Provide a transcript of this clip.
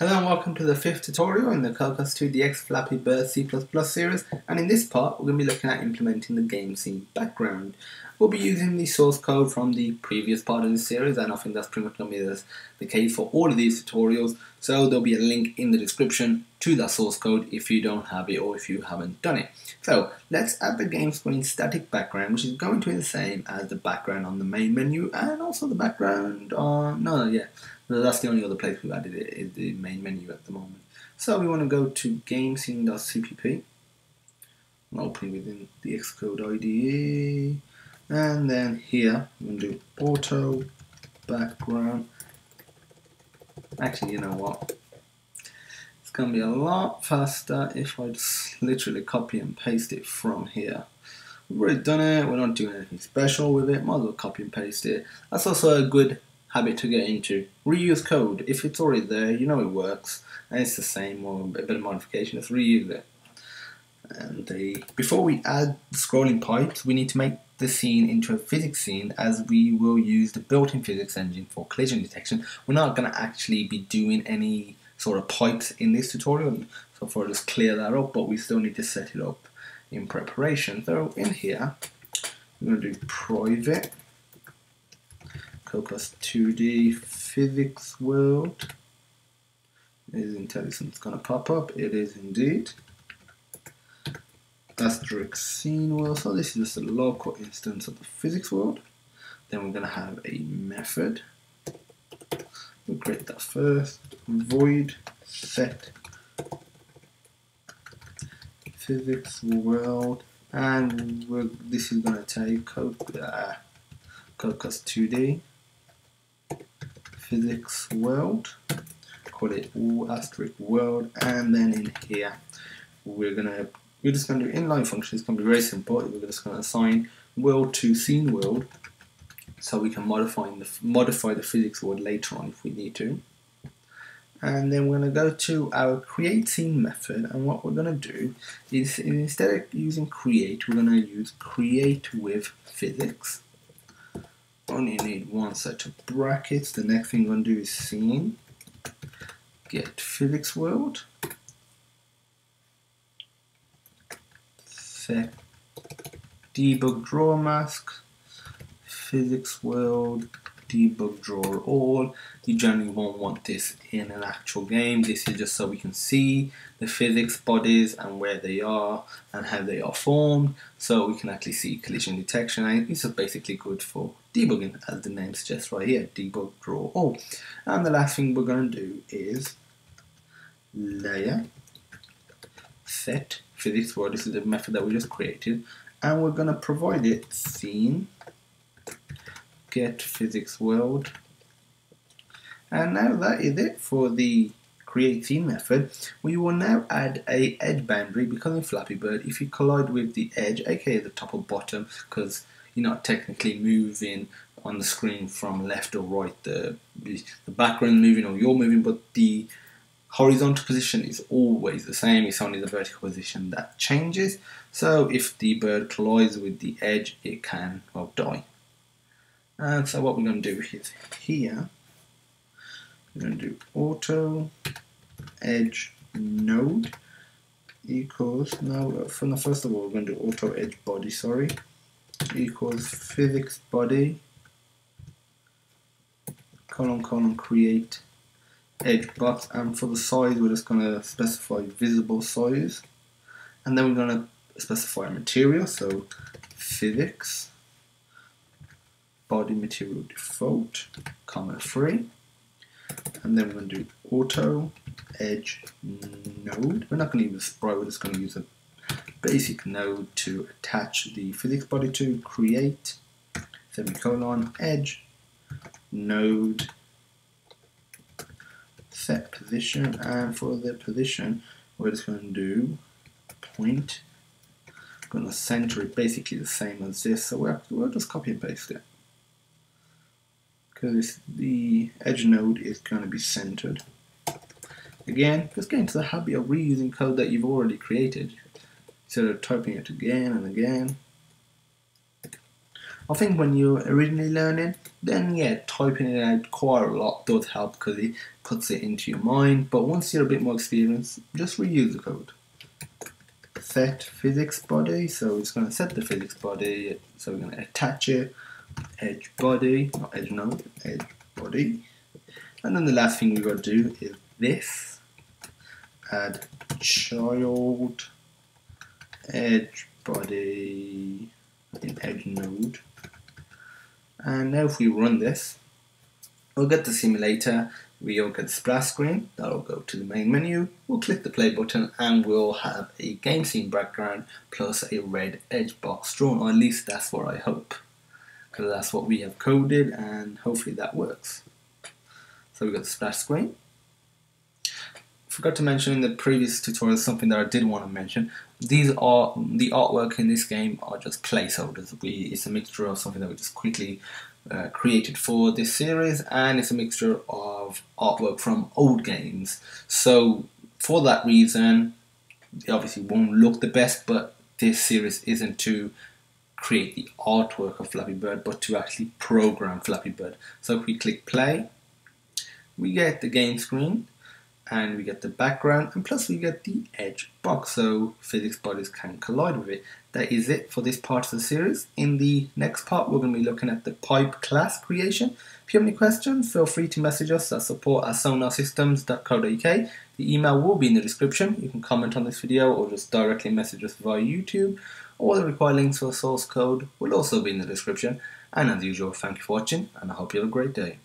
Hello and welcome to the fifth tutorial in the Cocos2d-x Flappy Bird C++ series and in this part we're going to be looking at implementing the game scene background. We'll be using the source code from the previous part of the series and I think that's pretty much going to be the, case for all of these tutorials so there'll be a link in the description to that source code if you don't have it or if you haven't done it. So let's add the game screen static background which is going to be the same as the background on the main menu and also the background on, no yeah, that's the only other place we've added it is the main menu at the moment. So we want to go to gamescene.cpp I'm opening within the Xcode IDE and then here I'm going to do auto background. Actually you know what? It's going to be a lot faster if I just literally copy and paste it from here. We've already done it we're not doing anything special with it might as well copy and paste it. That's also a good habit to get into. Reuse code. If it's already there, you know it works, and it's the same or a bit of modification, just reuse it. And before we add the scrolling pipes, we need to make the scene into a physics scene as we will use the built-in physics engine for collision detection. We're not going to actually be doing any sort of pipes in this tutorial, so for just clear that up, but we still need to set it up in preparation. So in here, we're going to do private Cocos 2D physics world. Is IntelliSense going to pop up? It is indeed. Asterisk scene world. So this is just a local instance of the physics world. Then we're going to have a method. We'll create that first. Void set physics world. And this is going to take uh, Cocos 2D physics world. Call it asterisk world. And then in here we're gonna we're just gonna do inline functions. It's gonna be very simple. We're just gonna assign world to scene world so we can modify the modify the physics world later on if we need to. And then we're going to go to our create scene method. And what we're going to do is instead of using create we're going to use create with physics only need one set of brackets. The next thing I'm going to do is scene, get physics world, set. Debug draw mask, physics world, debug draw all. You generally won't want this in an actual game. This is just so we can see the physics bodies and where they are and how they are formed. So we can actually see collision detection. And this is basically good for debugging as the name suggests right here. Debug draw all. And the last thing we're going to do is layer set physics world. This is the method that we just created. And we're going to provide it scene get physics world. And now that is it for the create scene method. We will now add a edge boundary because in Flappy Bird, if you collide with the edge, aka the top or bottom, because you're not technically moving on the screen from left or right, the, the background moving or you're moving, but the horizontal position is always the same, it's only the vertical position that changes. So if the bird collides with the edge, it can well die. And so what we're going to do is here, we're going to do auto edge node equals, now from the first of all, we're going to do auto edge body, sorry, equals physics body colon colon create edge box and for the size we're just going to specify visible size and then we're going to specify material so physics body material default, comma free. And then we're going to do auto edge node. We're not going to use a sprite, we're just going to use a basic node to attach the physics body to, create, semicolon, edge, node, set position, and for the position, we're just going to do point. I'm going to center it basically the same as this, so we'll, we'll just copy and paste it because the edge node is going to be centered. Again, just get into the habit of reusing code that you've already created instead of typing it again and again. I think when you're originally learning, then yeah, typing it out quite a lot does help because it puts it into your mind. But once you're a bit more experienced, just reuse the code. Set physics body, so it's going to set the physics body, so we're going to attach it, edge body, not edge node, edge body. And then the last thing we've got to do is this, add child edge body in edge node. And now if we run this, we'll get the simulator, we'll get the splash screen, that'll go to the main menu, we'll click the play button and we'll have a game scene background plus a red edge box drawn, or at least that's what I hope. Because that's what we have coded and hopefully that works. So we got the splash screen. Forgot to mention in the previous tutorial something that I did want to mention. These are the artwork in this game are just placeholders. We it's a mixture of something that we just quickly uh, created for this series, and it's a mixture of artwork from old games. So for that reason, it obviously won't look the best, but this series isn't to create the artwork of Flappy Bird, but to actually program Flappy Bird. So if we click play, we get the game screen and we get the background and plus we get the edge box so physics bodies can collide with it. That is it for this part of the series. In the next part we're going to be looking at the pipe class creation. If you have any questions feel free to message us at support at sonarsystems.co.uk. The email will be in the description. You can comment on this video or just directly message us via YouTube. All the required links for the source code will also be in the description. And as usual, thank you for watching and I hope you have a great day.